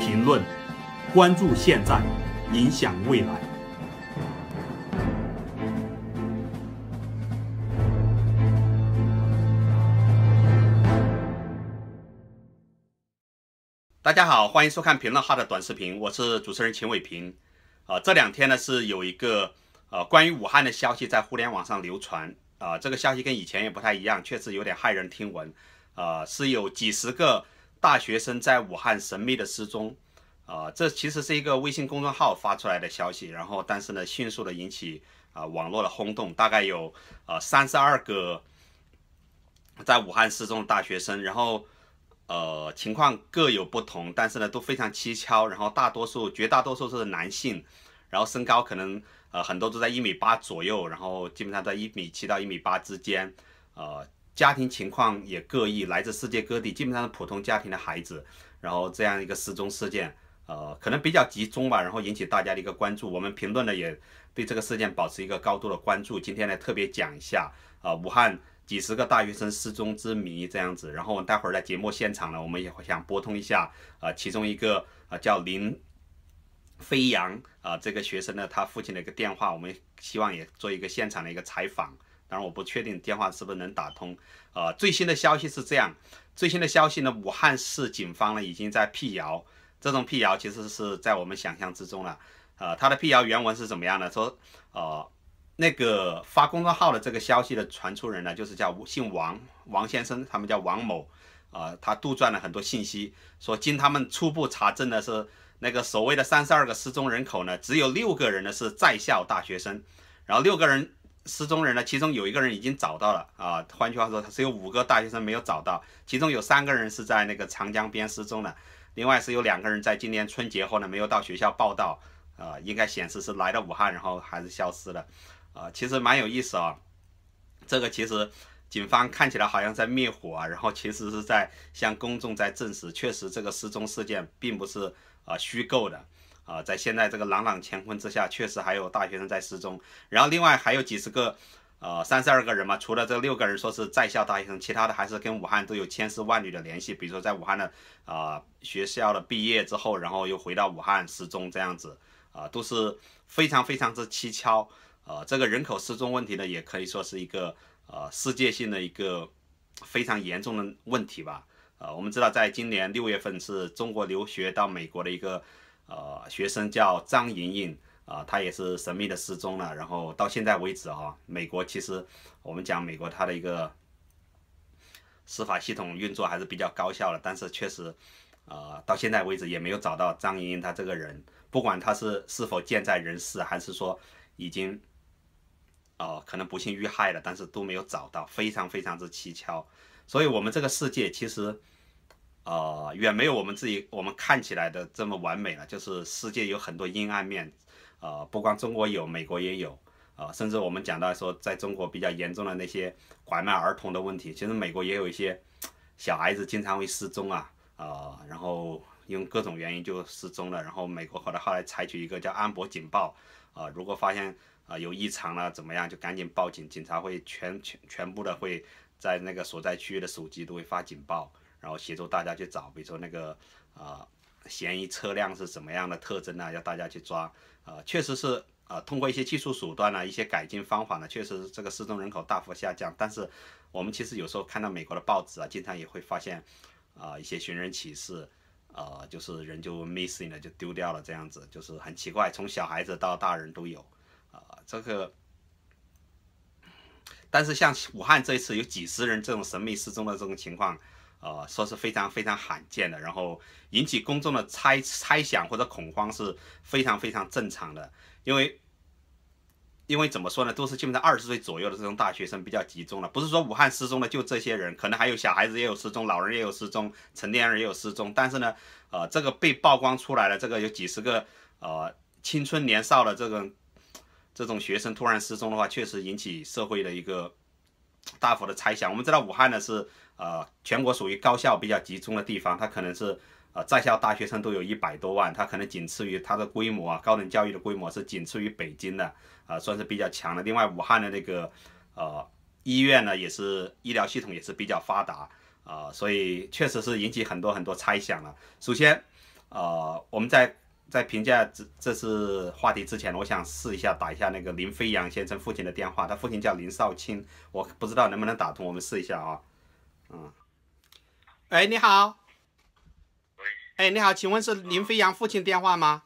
评论，关注现在，影响未来。大家好，欢迎收看评论号的短视频，我是主持人秦伟平。啊，这两天呢是有一个呃关于武汉的消息在互联网上流传。啊，这个消息跟以前也不太一样，确实有点骇人听闻。啊，是有几十个大学生在武汉神秘的失踪。啊，这其实是一个微信公众号发出来的消息，然后但是呢，迅速的引起啊网络的轰动。大概有呃三十二个在武汉失踪的大学生，然后。呃，情况各有不同，但是呢都非常蹊跷。然后大多数、绝大多数都是男性，然后身高可能呃很多都在一米八左右，然后基本上在一米七到一米八之间。呃，家庭情况也各异，来自世界各地，基本上是普通家庭的孩子。然后这样一个失踪事件，呃，可能比较集中吧，然后引起大家的一个关注。我们评论呢也对这个事件保持一个高度的关注。今天呢特别讲一下啊，武汉。几十个大学生失踪之谜这样子，然后待会儿在节目现场呢，我们也会想拨通一下，呃，其中一个呃叫林飞扬啊这个学生呢，他父亲的一个电话，我们希望也做一个现场的一个采访。当然我不确定电话是不是能打通。呃，最新的消息是这样，最新的消息呢，武汉市警方呢已经在辟谣，这种辟谣其实是在我们想象之中了。呃，他的辟谣原文是怎么样的？说，呃。那个发公众号的这个消息的传出人呢，就是叫姓王王先生，他们叫王某，啊，他杜撰了很多信息，说经他们初步查证呢，是那个所谓的三十二个失踪人口呢，只有六个人呢是在校大学生，然后六个人失踪人呢，其中有一个人已经找到了，啊，换句话说，只有五个大学生没有找到，其中有三个人是在那个长江边失踪的，另外是有两个人在今年春节后呢没有到学校报到，啊，应该显示是来到武汉，然后还是消失了。啊，其实蛮有意思啊，这个其实警方看起来好像在灭火啊，然后其实是在向公众在证实，确实这个失踪事件并不是啊虚构的啊，在现在这个朗朗乾坤之下，确实还有大学生在失踪，然后另外还有几十个，呃，三十二个人嘛，除了这六个人说是在校大学生，其他的还是跟武汉都有千丝万缕的联系，比如说在武汉的啊学校的毕业之后，然后又回到武汉失踪这样子啊，都是非常非常之蹊跷。呃，这个人口失踪问题呢，也可以说是一个呃世界性的一个非常严重的问题吧。呃，我们知道，在今年六月份是中国留学到美国的一个呃学生叫张莹莹啊，她也是神秘的失踪了。然后到现在为止啊，美国其实我们讲美国它的一个司法系统运作还是比较高效的，但是确实呃到现在为止也没有找到张莹莹她这个人，不管她是是否健在人世，还是说已经。哦，可能不幸遇害了，但是都没有找到，非常非常之蹊跷。所以，我们这个世界其实，呃，远没有我们自己我们看起来的这么完美了。就是世界有很多阴暗面，呃，不光中国有，美国也有，呃，甚至我们讲到说，在中国比较严重的那些拐卖儿童的问题，其实美国也有一些小孩子经常会失踪啊，呃，然后因为各种原因就失踪了，然后美国后来后来采取一个叫安博警报，啊，如果发现。啊，有异常了怎么样？就赶紧报警，警察会全全全部的会在那个所在区域的手机都会发警报，然后协助大家去找，比如说那个啊嫌疑车辆是什么样的特征呢？要大家去抓。啊，确实是啊，通过一些技术手段呢，一些改进方法呢，确实是这个失踪人口大幅下降。但是我们其实有时候看到美国的报纸啊，经常也会发现啊一些寻人启事，呃，就是人就 missing 了，就丢掉了这样子，就是很奇怪，从小孩子到大人都有。啊，这个，但是像武汉这一次有几十人这种神秘失踪的这种情况，呃，说是非常非常罕见的，然后引起公众的猜猜想或者恐慌是非常非常正常的，因为，因为怎么说呢，都是基本上二十岁左右的这种大学生比较集中了，不是说武汉失踪的就这些人，可能还有小孩子也有失踪，老人也有失踪，成年人也有失踪，但是呢，呃，这个被曝光出来了，这个有几十个呃青春年少的这个。这种学生突然失踪的话，确实引起社会的一个大幅的猜想。我们知道武汉呢是呃全国属于高校比较集中的地方，它可能是呃在校大学生都有一百多万，它可能仅次于它的规模啊，高等教育的规模是仅次于北京的啊，算是比较强的。另外，武汉的那个呃医院呢也是医疗系统也是比较发达啊，所以确实是引起很多很多猜想了。首先，呃，我们在在评价这这次话题之前，我想试一下打一下那个林飞扬先生父亲的电话，他父亲叫林少卿，我不知道能不能打通，我们试一下啊。嗯，哎，你好。喂。哎，你好，请问是林飞扬父亲电话吗？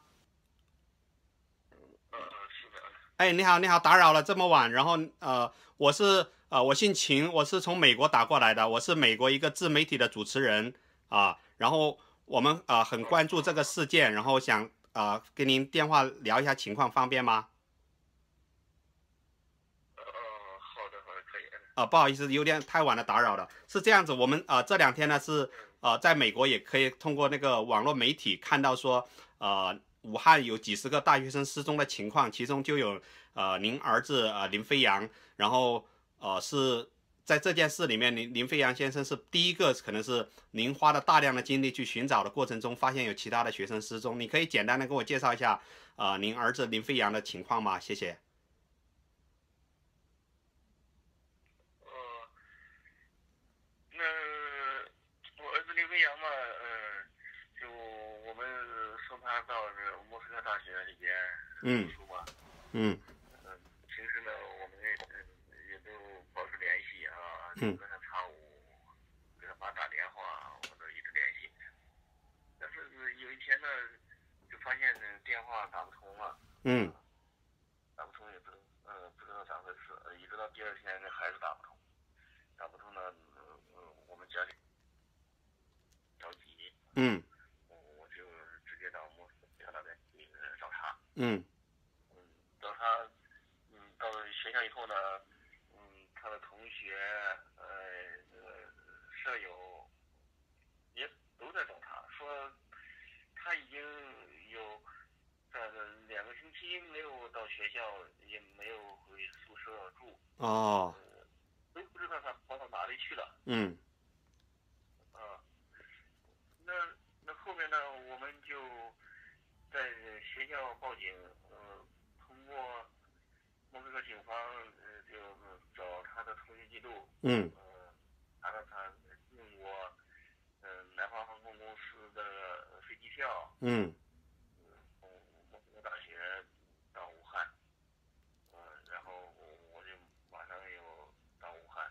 呃，是的。哎，你好，你好，打扰了这么晚，然后呃，我是呃，我姓秦，我是从美国打过来的，我是美国一个自媒体的主持人啊，然后。我们啊很关注这个事件，然后想啊跟您电话聊一下情况，方便吗？呃，好的，好的，可以。啊，不好意思，有点太晚了，打扰了。是这样子，我们啊这两天呢是呃在美国也可以通过那个网络媒体看到说，呃武汉有几十个大学生失踪的情况，其中就有呃您儿子呃林飞扬，然后呃是。在这件事里面，林林飞扬先生是第一个，可能是您花了大量的精力去寻找的过程中，发现有其他的学生失踪。你可以简单的给我介绍一下，呃，您儿子林飞扬的情况吗？谢谢。呃，那我儿子林飞扬嘛，嗯，就我们送他到这莫斯科大学里边读书嘛，嗯。跟他上午给他妈打电话，我都一直联系。但是有一天呢，就发现电话打不通了。嗯。打不通也不，呃，不知道咋回事。一直到第二天，这还是打不通。打不通呢，呃，我们家里。嗯。我我就直接到莫斯科那边去找他。嗯。嗯，找他，嗯，到学校以后呢。嗯他的同学，呃，舍友，也都在找他，说他已经有在两个星期没有到学校，也没有回宿舍住。哦。都不知道他跑到哪里去了。嗯。啊，那那后面呢？我们就在学校报警，呃，通过。莫斯科警方呃就找他的通讯记录，嗯，呃，查到他用过嗯南方航空公司的飞机票，嗯，从莫斯科大学到武汉，嗯，然后我我就马上又到武汉，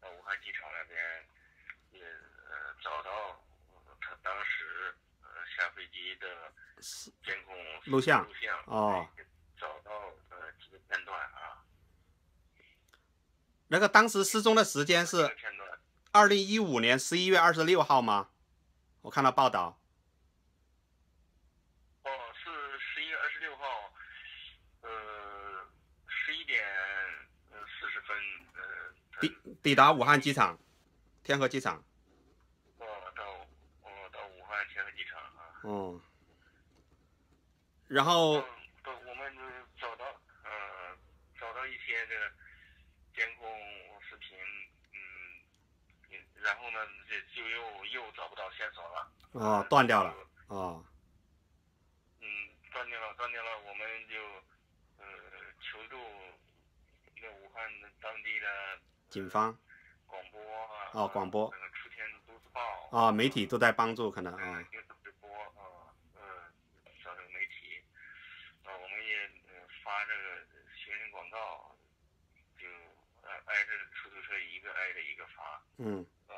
到武汉机场那边也呃找到他当时呃下飞机的监控录像，录像哦。找到呃几个片段啊，那个当时失踪的时间是二零一五年十一月二十六号吗？我看到报道。哦，是十一月二十六号，呃，十一点呃四十分呃。抵抵达武汉机场，天河机场。哦，到哦到武汉天河机哦。然后。找到，呃，找到一些这个监控视频，嗯，然后呢，这就又又找不到线索了。哦，断掉了。哦。嗯，断掉了，断掉了，我们就呃求助那武汉当地的警方、广播啊，哦，广播，那个出天都市报啊，媒体都在帮助，可能啊。啊，嗯，找这个媒体，啊，我们也。发这个行人广告，就挨挨着出租车一个挨着一个发。嗯。呃，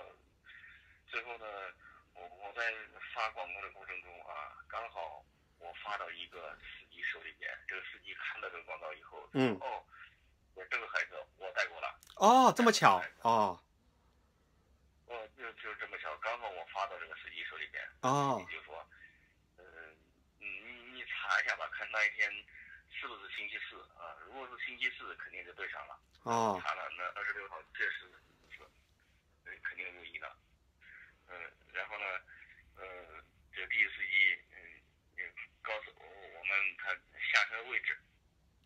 最后呢，我我在发广告的过程中啊，刚好我发到一个司机手里边，这个司机看到这个广告以后，嗯。哦，我这个孩子我带过了。哦，这么巧哦。哦，就就这么巧，刚好我发到这个司机手里边。哦。就说，嗯，你你查一下吧，看那一天。是不是星期四啊？如果是星期四，肯定就对上了。哦。查了，那二十六号确实是，对，肯定无疑了。嗯，然后呢，呃，这的士司机嗯也告诉我我们他下车位置。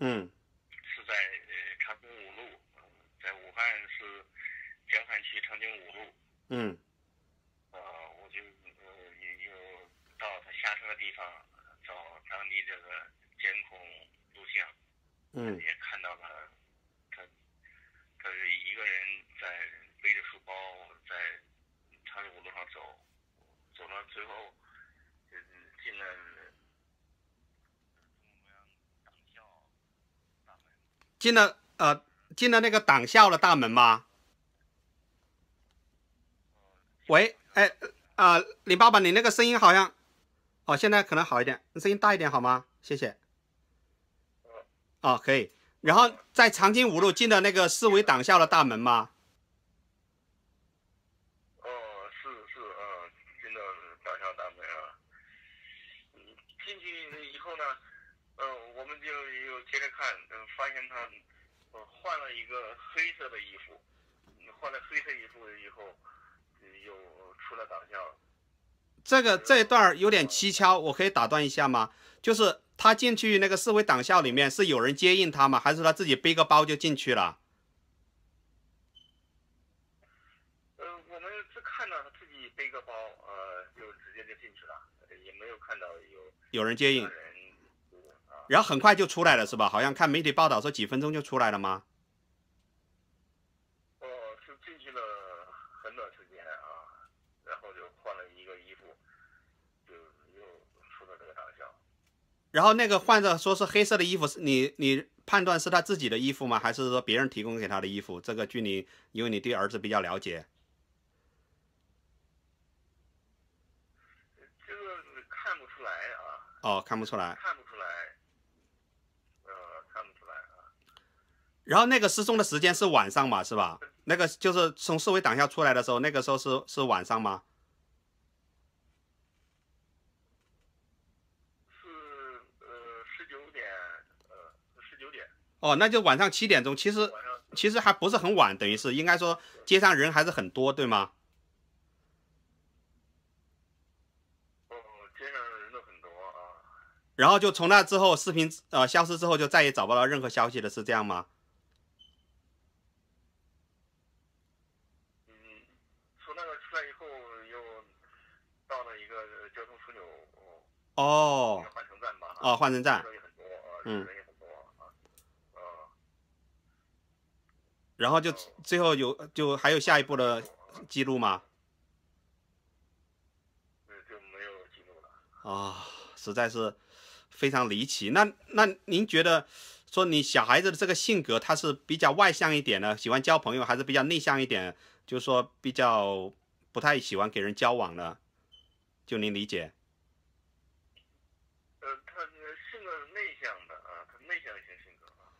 嗯。是在呃长津五路，在武汉市江汉区长津五路。嗯，啊，我就呃，也就到他下车的地方，找当地这个监控录像。嗯，也看到了他，他是一个人在背着书包，在长岭路上走，走到最后进了。进了呃，进了那个党校的大门吗？喂，哎啊，李爸爸，你那个声音好像，哦，现在可能好一点，声音大一点好吗？谢谢。哦，可以。然后在长津五路进的那个市委党校的大门吗？哦，是是啊，进了党校大门啊。进去以后呢，嗯，我们就又接着看，嗯，发现他换了一个黑色的衣服，换了黑色衣服以后。又出了党校，这个这一段有点蹊跷，我可以打断一下吗？就是他进去那个市委党校里面，是有人接应他吗？还是他自己背个包就进去了？呃，我们是看到他自己背个包，呃，就直接就进去了，也没有看到有有人接应。然后很快就出来了，是吧？好像看媒体报道说几分钟就出来了吗？然后那个患者说是黑色的衣服，是你你判断是他自己的衣服吗？还是说别人提供给他的衣服？这个据你，因为你对儿子比较了解。这个看不出来啊。哦，看不出来。看不出来。呃，看不出来啊。然后那个失踪的时间是晚上嘛？是吧？那个就是从市委党校出来的时候，那个时候是是晚上吗？哦，那就晚上七点钟，其实其实还不是很晚，等于是应该说街上人还是很多，对吗？哦，街上人都很多啊。然后就从那之后，视频呃消失之后，就再也找不到任何消息了，是这样吗？嗯，从那个出来以后，又到了一个交通枢纽。哦。换乘站吧。哦，换乘站。嗯。然后就最后有就还有下一步的记录吗？就没有记录了。啊，实在是非常离奇。那那您觉得说你小孩子的这个性格，他是比较外向一点呢，喜欢交朋友，还是比较内向一点？就是说比较不太喜欢给人交往呢？就您理解？呃，他性格内向的啊，他内向一些性格啊。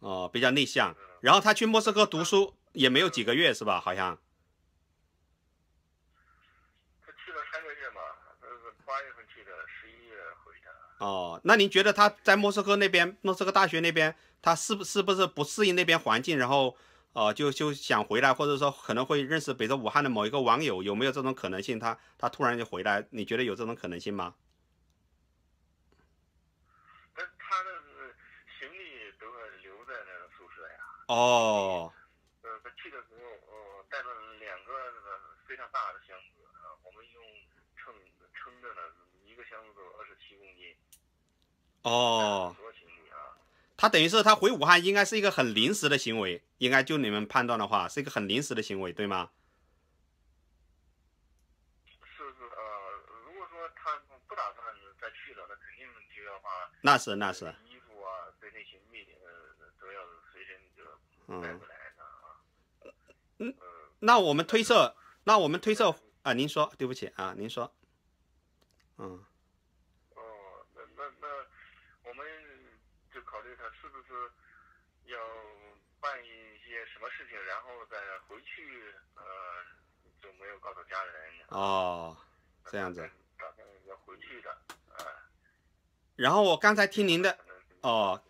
哦，比较内向。然后他去莫斯科读书也没有几个月是吧？好像。他去了三个月嘛，是八月份去的，十一月回的。哦，那您觉得他在莫斯科那边，莫斯科大学那边，他是不是不是不适应那边环境，然后，呃，就就想回来，或者说可能会认识，比如说武汉的某一个网友，有没有这种可能性？他他突然就回来，你觉得有这种可能性吗？哦。呃，他去的时候，呃，带了两个那个非常大的箱子呃，我们用称称着呢，一个箱子都二十七公斤。哦。多行李啊！他等于是他回武汉，应该是一个很临时的行为，应该就你们判断的话，是一个很临时的行为，对吗？是是呃，如果说他不打算再去了，那肯定就要把那是那是啊这些行李呃都要随身就。嗯，嗯，那我们推测，那我们推测啊，您说，对不起啊，您说，嗯，哦，那那那，我们就考虑他是不是要办一些什么事情，然后再回去，呃，就没有告诉家人。哦，这样子。打算要回去的，啊。然后我刚才听您的，哦，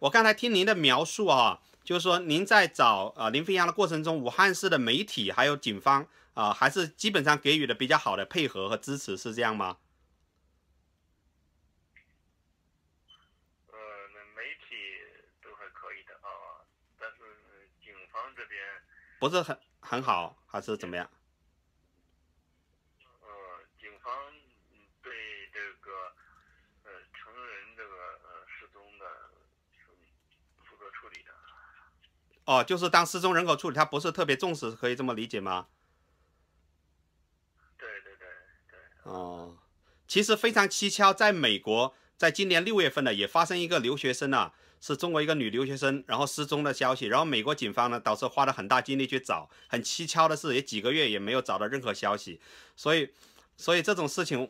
我刚才听您的描述啊。就是说，您在找呃林飞扬的过程中，武汉市的媒体还有警方啊，还是基本上给予了比较好的配合和支持，是这样吗？呃，媒体都还可以的啊，但是警方这边不是很很好，还是怎么样？呃，警方对这个呃成人这个呃失踪的负责处理的。哦，就是当失踪人口处理，他不是特别重视，可以这么理解吗？对对对对。哦，其实非常蹊跷，在美国，在今年六月份呢，也发生一个留学生啊，是中国一个女留学生然后失踪的消息，然后美国警方呢倒是花了很大精力去找，很蹊跷的是也几个月也没有找到任何消息，所以所以这种事情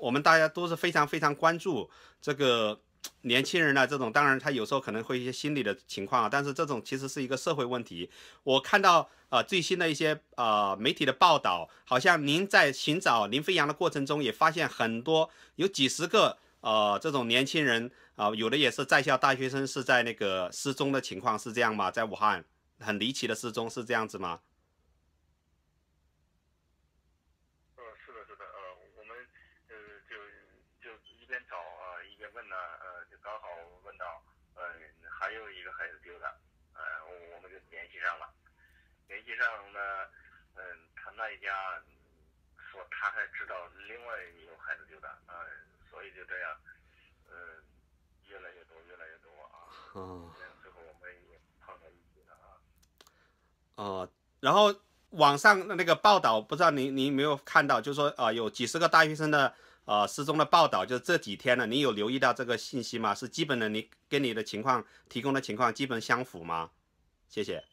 我们大家都是非常非常关注这个。年轻人呢，这种当然他有时候可能会一些心理的情况啊，但是这种其实是一个社会问题。我看到呃最新的一些呃媒体的报道，好像您在寻找林飞扬的过程中，也发现很多有几十个呃这种年轻人啊，有的也是在校大学生是在那个失踪的情况，是这样吗？在武汉很离奇的失踪是这样子吗？还有一个孩子丢了，呃，我们就联系上了。联系上呢，嗯，他那一家说他还知道另外有孩子丢的，嗯，所以就这样，嗯，越来越多，越来越多啊。嗯。最后我们也碰到一起了啊。哦，然后网上的那个报道，不知道您您有没有看到，就是说啊，有几十个大学生的。呃，失踪的报道就这几天了，你有留意到这个信息吗？是基本的，你跟你的情况提供的情况基本相符吗？谢谢。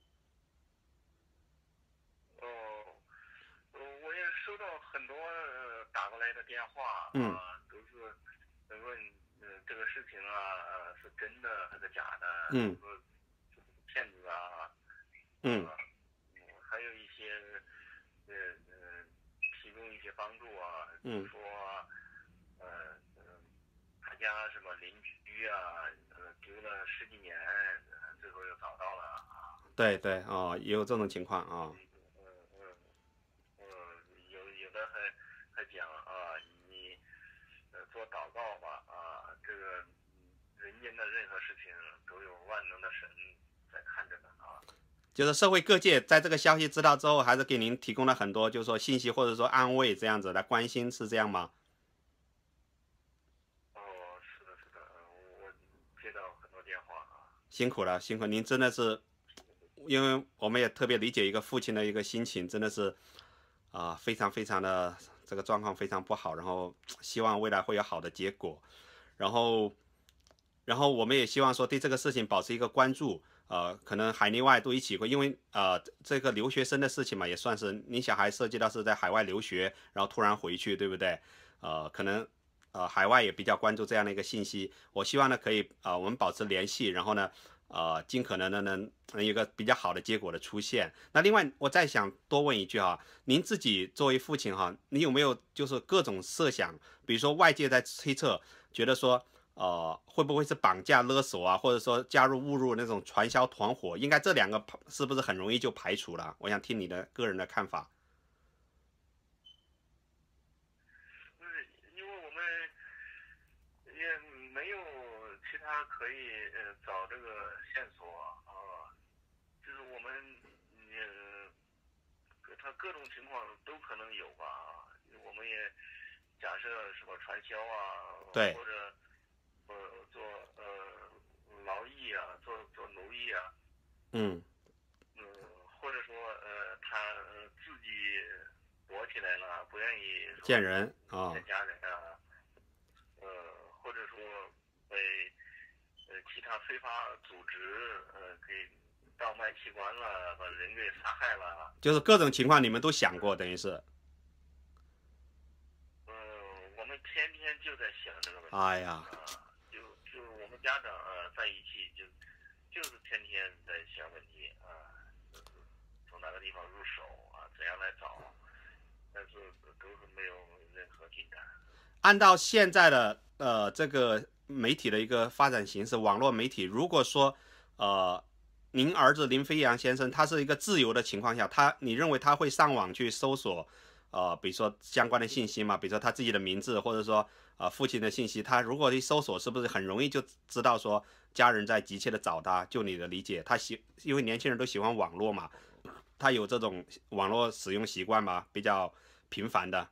哦，我也收到很多打过来的电话，嗯，都是问，呃，这个事情啊，呃，是真的还是假的？嗯，是骗子啊？嗯，还有一些，呃呃，提供一些帮助啊，嗯，说。呃，他家什么邻居啊，呃，丢了十几年，最后又找到了啊。对对哦，也有这种情况啊。嗯嗯嗯，有有的还还讲啊，你呃做祷告吧啊，这个人间的任何事情都有万能的神在看着呢啊。就是社会各界在这个消息知道之后，还是给您提供了很多，就是说信息或者说安慰这样子来关心，是这样吗？哦，是的，是的，我接到很多电话啊辛苦了，辛苦您真的是，因为我们也特别理解一个父亲的一个心情，真的是啊，非常非常的这个状况非常不好，然后希望未来会有好的结果，然后然后我们也希望说对这个事情保持一个关注，呃，可能海内外都一起会，因为呃这个留学生的事情嘛，也算是你小孩涉及到是在海外留学，然后突然回去，对不对？呃，可能。呃，海外也比较关注这样的一个信息，我希望呢可以啊，我们保持联系，然后呢，呃，尽可能的能能有个比较好的结果的出现。那另外，我再想多问一句哈，您自己作为父亲哈，你有没有就是各种设想？比如说外界在推测，觉得说呃会不会是绑架勒索啊，或者说加入误入那种传销团伙？应该这两个是不是很容易就排除了？我想听你的个人的看法。因为我们也没有其他可以呃找这个线索啊，就是我们也，他各种情况都可能有吧。我们也假设什么传销啊，对，或者呃做呃劳役啊，做做奴役啊，嗯，嗯，或者说呃他自己躲起来了，不愿意见人啊，见家人啊，呃，或者说被。其他非法组织，呃，给倒卖器官了，把人给杀害了，就是各种情况你们都想过，等于是。嗯，我们天天就在想这个问题。哎呀。家长呃在一起，就就是天天在想问题啊，从哪个地方入手啊，怎样来找，但是都是没有任何进展。按照现在的呃这个。媒体的一个发展形式，网络媒体。如果说，呃，您儿子林飞扬先生他是一个自由的情况下，他你认为他会上网去搜索，呃，比如说相关的信息嘛？比如说他自己的名字，或者说呃父亲的信息，他如果一搜索，是不是很容易就知道说家人在急切的找他？就你的理解，他喜因为年轻人都喜欢网络嘛，他有这种网络使用习惯吗？比较频繁的。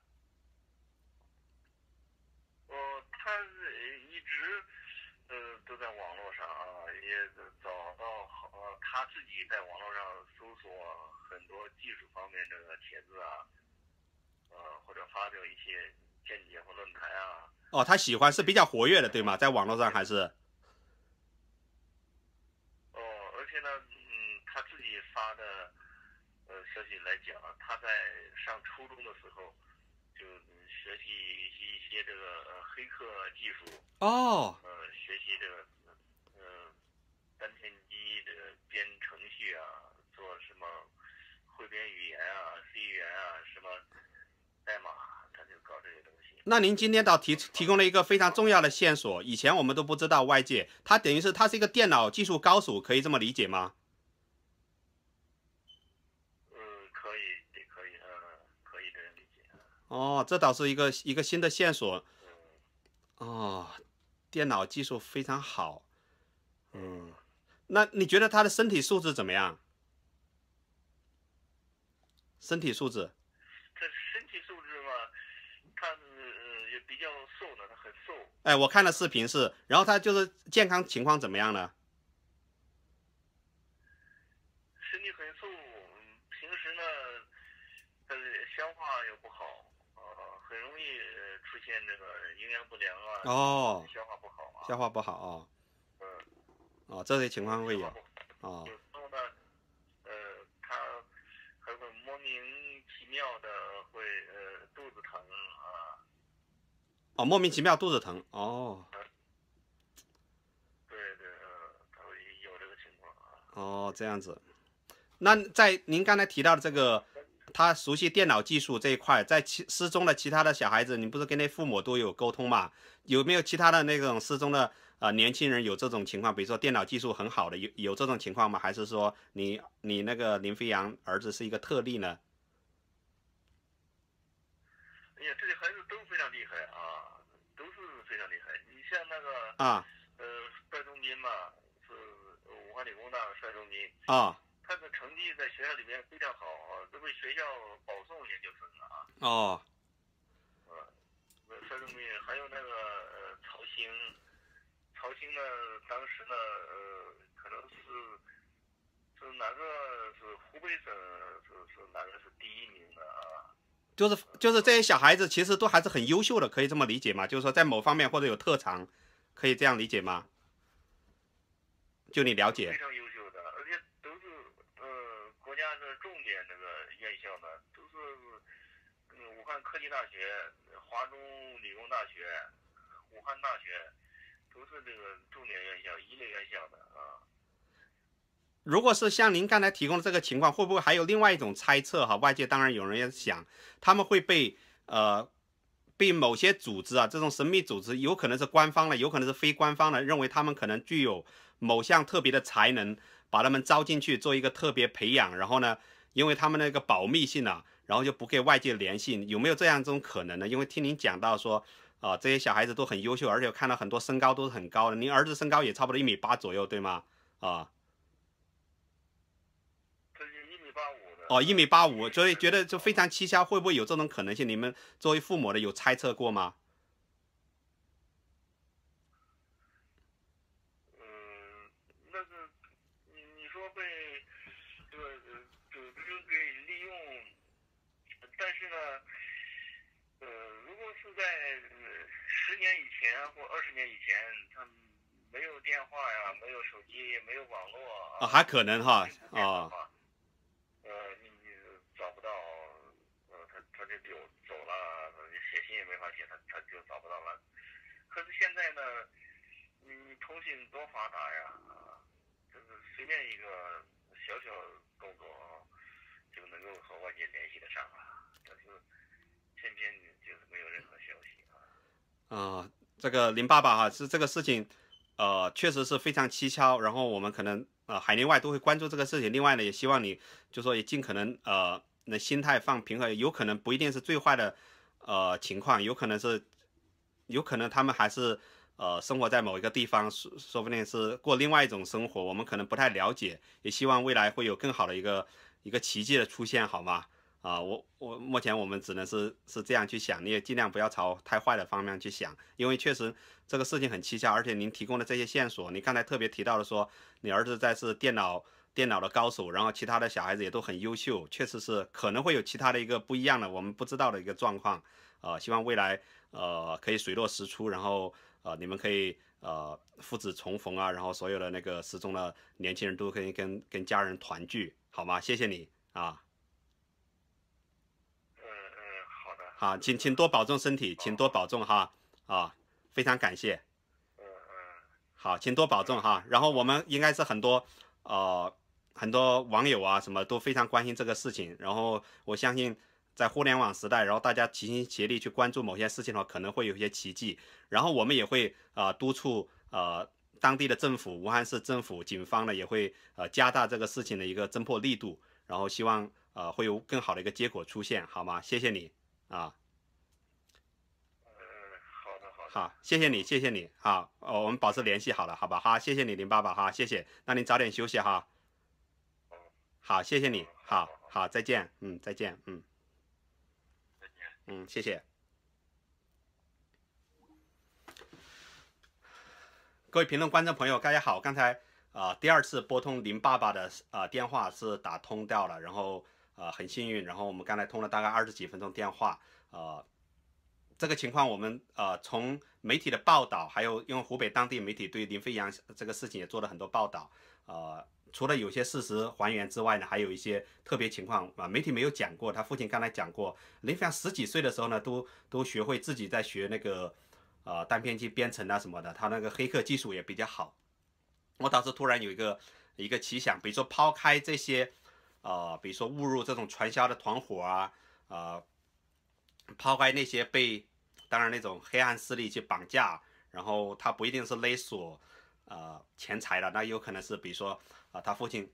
他自己在网络上搜索很多技术方面这个帖子啊，呃，或者发表一些见解或论坛啊。哦，他喜欢是比较活跃的，对吗？在网络上还是？哦，而且呢，嗯，他自己发的呃消息来讲，他在上初中的时候就学习一些这个黑客技术。哦。呃，学习这个呃单片机的编程序啊，做什么汇编语言啊、C 语言啊什么。代码，他就搞这些东西。那您今天倒提提供了一个非常重要的线索，以前我们都不知道，外界他等于是他是一个电脑技术高手，可以这么理解吗？嗯，可以，可以，呃，可以这样理解哦，这倒是一个一个新的线索。哦，电脑技术非常好。嗯，那你觉得他的身体素质怎么样？身体素质？他身体素质嘛，他是也比较瘦的，他很瘦。哎，我看了视频是，然后他就是健康情况怎么样呢？身体很瘦，平时呢，他的消化又不好。啊很容易出现这个营养不良啊，哦，消化不好啊，消化不好啊，嗯，哦，这些情况会有，啊，有时候呢，呃，他还会莫名其妙的会呃肚子疼啊，哦，莫名其妙肚子疼，哦，对对，他会有这个情况啊，哦，这样子，那在您刚才提到的这个。他熟悉电脑技术这一块，在其失踪的其他的小孩子，你不是跟那父母都有沟通嘛？有没有其他的那种失踪的呃年轻人有这种情况？比如说电脑技术很好的，有有这种情况吗？还是说你你那个林飞扬儿子是一个特例呢？哎呀，这些孩子都非常厉害啊，都是非常厉害。你像那个啊，呃，帅中斌嘛，是武汉理工大帅中斌啊。他的成绩在学校里面非常好啊，都被学校保送研究生了啊。哦。呃，帅中斌，还有那个呃曹兴，曹兴呢，当时呢，呃，可能是是哪个是湖北省是是哪个是第一名的啊？就是就是这些小孩子其实都还是很优秀的，可以这么理解吗？就是说在某方面或者有特长，可以这样理解吗？就你了解。非常优秀的，而且都是呃。国家的重点那个院校呢，都是嗯，武汉科技大学、华中理工大学、武汉大学，都是这个重点院校、一类院校的啊。如果是像您刚才提供的这个情况，会不会还有另外一种猜测？哈，外界当然有人也想，他们会被呃被某些组织啊，这种神秘组织，有可能是官方的，有可能是非官方的，认为他们可能具有某项特别的才能。把他们招进去做一个特别培养，然后呢，因为他们那个保密性啊，然后就不给外界联系，有没有这样一种可能呢？因为听您讲到说，啊，这些小孩子都很优秀，而且看到很多身高都是很高的，您儿子身高也差不多一米八左右，对吗？啊，他一米八五的。哦，一米八五，所以觉得就非常蹊跷，会不会有这种可能性？你们作为父母的有猜测过吗？但是呢，呃，如果是在十年以前或二十年以前，他没有电话呀，没有手机，没有网络啊，还可能哈啊，呃，你你找不到，呃，他他就丢走了，写信也没法写，他他就找不到了。可是现在呢，你通信多发达呀，就是随便一个小小动作啊，就能够和外界联系得上了。但是偏偏就是没有任何消息啊。啊，这个林爸爸哈是这个事情，呃，确实是非常蹊跷。然后我们可能呃海内外都会关注这个事情。另外呢，也希望你就说也尽可能呃那心态放平和，有可能不一定是最坏的呃情况，有可能是有可能他们还是呃生活在某一个地方，说说不定是过另外一种生活，我们可能不太了解。也希望未来会有更好的一个一个奇迹的出现，好吗？啊，我我目前我们只能是是这样去想，你也尽量不要朝太坏的方面去想，因为确实这个事情很蹊跷，而且您提供的这些线索，你刚才特别提到了说你儿子在是电脑电脑的高手，然后其他的小孩子也都很优秀，确实是可能会有其他的一个不一样的我们不知道的一个状况，呃，希望未来呃可以水落石出，然后呃你们可以呃父子重逢啊，然后所有的那个失踪的年轻人都可以跟跟家人团聚，好吗？谢谢你啊。嗯嗯好，请请多保重身体，请多保重哈啊，非常感谢。嗯嗯。好，请多保重哈。然后我们应该是很多呃很多网友啊什么都非常关心这个事情。然后我相信在互联网时代，然后大家齐心协力去关注某些事情的话，可能会有一些奇迹。然后我们也会啊督促呃当地的政府，武汉市政府、警方呢也会呃加大这个事情的一个侦破力度。然后希望呃会有更好的一个结果出现，好吗？谢谢你。啊，嗯，好的，好的，好，谢谢你，谢谢你，好，哦，我们保持联系好了，好吧，哈，谢谢你，林爸爸，哈，谢谢，那您早点休息哈，好，谢谢你，好，好，再见，嗯，再见，嗯，再见，嗯，谢谢，各位评论观众朋友，大家好，刚才啊第二次拨通林爸爸的啊电话是打通掉了，然后。呃，很幸运，然后我们刚才通了大概二十几分钟电话，呃，这个情况我们呃从媒体的报道，还有因为湖北当地媒体对林飞扬这个事情也做了很多报道，呃，除了有些事实还原之外呢，还有一些特别情况啊，媒体没有讲过。他父亲刚才讲过，林飞扬十几岁的时候呢，都都学会自己在学那个呃单片机编程啊什么的，他那个黑客技术也比较好。我当时突然有一个一个奇想，比如说抛开这些。呃，比如说误入这种传销的团伙啊，呃，抛开那些被当然那种黑暗势力去绑架，然后他不一定是勒索呃钱财的，那有可能是比如说啊，他父亲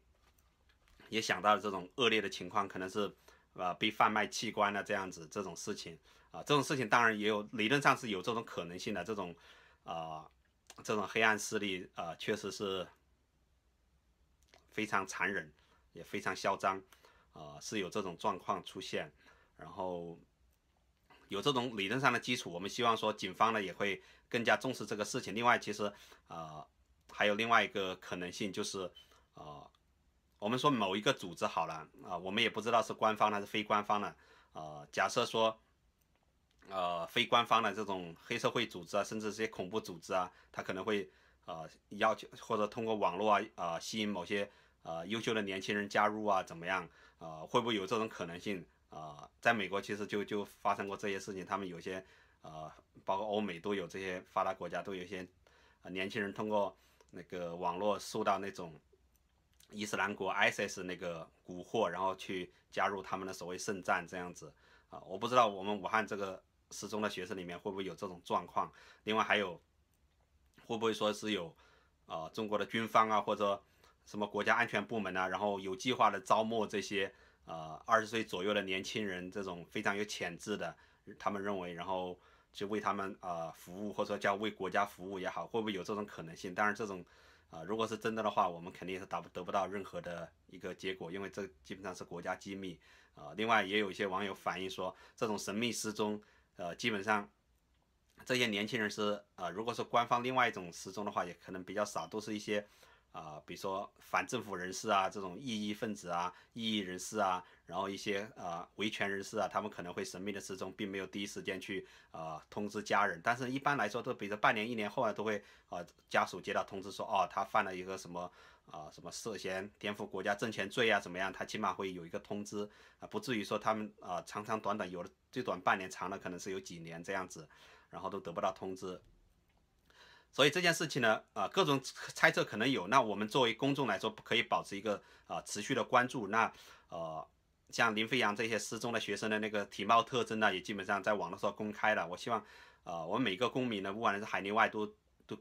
也想到了这种恶劣的情况，可能是呃被贩卖器官的这样子这种事情啊，这种事情当然也有理论上是有这种可能性的，这种啊这种黑暗势力啊确实是非常残忍。也非常嚣张，啊，是有这种状况出现，然后有这种理论上的基础，我们希望说警方呢也会更加重视这个事情。另外，其实呃还有另外一个可能性就是呃我们说某一个组织好了啊，我们也不知道是官方还是非官方的，呃，假设说呃非官方的这种黑社会组织啊，甚至这些恐怖组织啊，他可能会呃要求或者通过网络啊呃吸引某些。呃，优秀的年轻人加入啊，怎么样？呃，会不会有这种可能性？呃，在美国其实就就发生过这些事情，他们有些呃，包括欧美都有这些发达国家都有些年轻人通过那个网络受到那种伊斯兰国 ISIS 那个蛊惑，然后去加入他们的所谓圣战这样子啊。我不知道我们武汉这个失踪的学生里面会不会有这种状况。另外还有会不会说是有呃中国的军方啊或者？什么国家安全部门啊，然后有计划的招募这些呃二十岁左右的年轻人，这种非常有潜质的，他们认为，然后去为他们呃服务，或者说叫为国家服务也好，会不会有这种可能性？当然，这种啊如果是真的的话，我们肯定是达不得不到任何的一个结果，因为这基本上是国家机密啊。另外，也有一些网友反映说，这种神秘失踪，呃，基本上这些年轻人是啊，如果是官方另外一种失踪的话，也可能比较少，都是一些。啊，比如说反政府人士啊，这种异议分子啊，异议人士啊，然后一些呃维权人士啊，他们可能会神秘的失踪，并没有第一时间去呃通知家人。但是一般来说，都比如说半年、一年后啊，都会呃家属接到通知说，哦，他犯了一个什么啊什么涉嫌颠覆国家政权罪啊，怎么样？他起码会有一个通知啊，不至于说他们啊长长短短有的最短半年，长的可能是有几年这样子，然后都得不到通知。所以这件事情呢，啊，各种猜测可能有。那我们作为公众来说，可以保持一个啊持续的关注。那呃，像林飞扬这些失踪的学生的那个体貌特征呢，也基本上在网络上公开了。我希望，呃，我们每个公民呢，不管是海内外，都都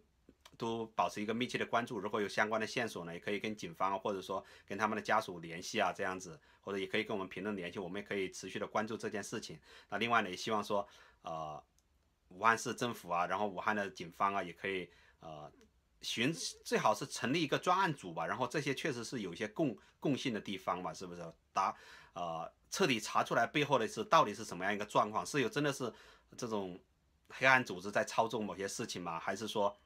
都保持一个密切的关注。如果有相关的线索呢，也可以跟警方或者说跟他们的家属联系啊，这样子，或者也可以跟我们评论联系，我们也可以持续的关注这件事情。那另外呢，也希望说，呃。武汉市政府啊，然后武汉的警方啊，也可以呃寻最好是成立一个专案组吧，然后这些确实是有一些共共性的地方嘛，是不是？打呃彻底查出来背后的是到底是什么样一个状况？是有真的是这种黑暗组织在操纵某些事情吗？还是说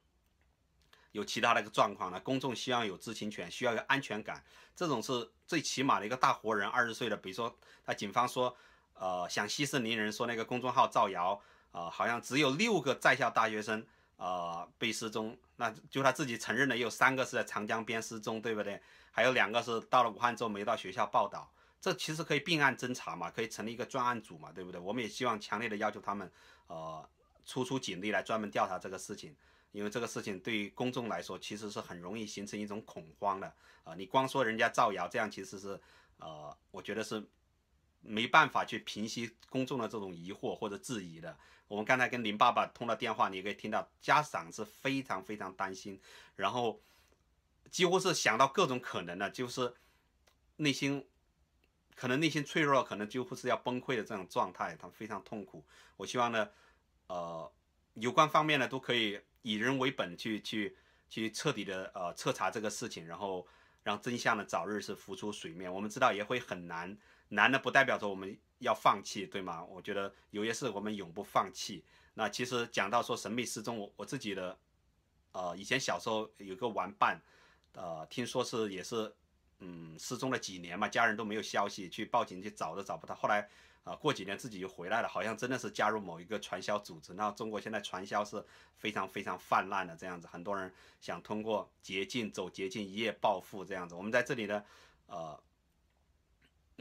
有其他的一个状况呢？公众希望有知情权，需要有安全感，这种是最起码的一个大活人，二十岁的，比如说他警方说呃想息事宁人，说那个公众号造谣。啊，好像只有六个在校大学生啊被失踪，那就他自己承认的，有三个是在长江边失踪，对不对？还有两个是到了武汉之后没到学校报道，这其实可以并案侦查嘛，可以成立一个专案组嘛，对不对？我们也希望强烈的要求他们，呃，出出警力来专门调查这个事情，因为这个事情对于公众来说其实是很容易形成一种恐慌的啊。你光说人家造谣，这样其实是，呃，我觉得是没办法去平息公众的这种疑惑或者质疑的。我们刚才跟林爸爸通了电话，你可以听到家长是非常非常担心，然后几乎是想到各种可能的，就是内心可能内心脆弱，可能几乎是要崩溃的这种状态，他非常痛苦。我希望呢，呃，有关方面呢都可以以人为本去去去彻底的呃彻查这个事情，然后让真相呢早日是浮出水面。我们知道也会很难，难的不代表着我们。要放弃，对吗？我觉得有些事我们永不放弃。那其实讲到说神秘失踪，我我自己的，呃，以前小时候有个玩伴，呃，听说是也是，嗯，失踪了几年嘛，家人都没有消息，去报警去找都找不到。后来，啊，过几年自己又回来了，好像真的是加入某一个传销组织。那中国现在传销是非常非常泛滥的这样子，很多人想通过捷径走捷径一夜暴富这样子。我们在这里呢，呃。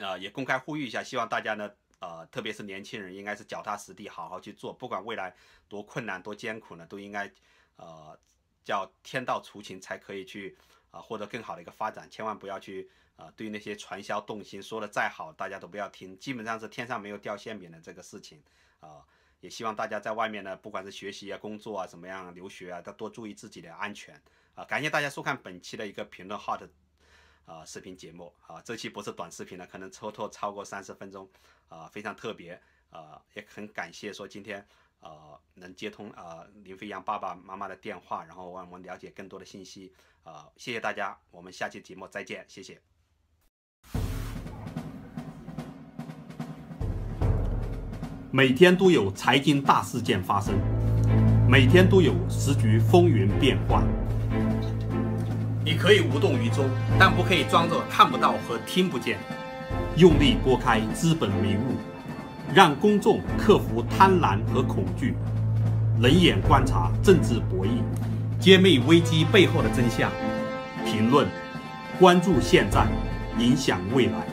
呃，也公开呼吁一下，希望大家呢，呃，特别是年轻人，应该是脚踏实地，好好去做，不管未来多困难、多艰苦呢，都应该，呃，叫天道酬勤，才可以去啊获得更好的一个发展。千万不要去啊，对那些传销动心，说的再好，大家都不要听，基本上是天上没有掉馅饼的这个事情啊。也希望大家在外面呢，不管是学习啊、工作啊、怎么样、留学啊，都多注意自己的安全啊。感谢大家收看本期的一个评论号的。啊，视频节目啊，这期不是短视频了，可能抽脱超过三十分钟，啊，非常特别，啊，也很感谢说今天啊能接通啊林飞扬爸爸妈妈的电话，然后让我们了解更多的信息，啊，谢谢大家，我们下期节目再见，谢谢。每天都有财经大事件发生，每天都有时局风云变幻。你可以无动于衷，但不可以装作看不到和听不见。用力拨开资本迷雾，让公众克服贪婪和恐惧。冷眼观察政治博弈，揭秘危机背后的真相。评论，关注现在，影响未来。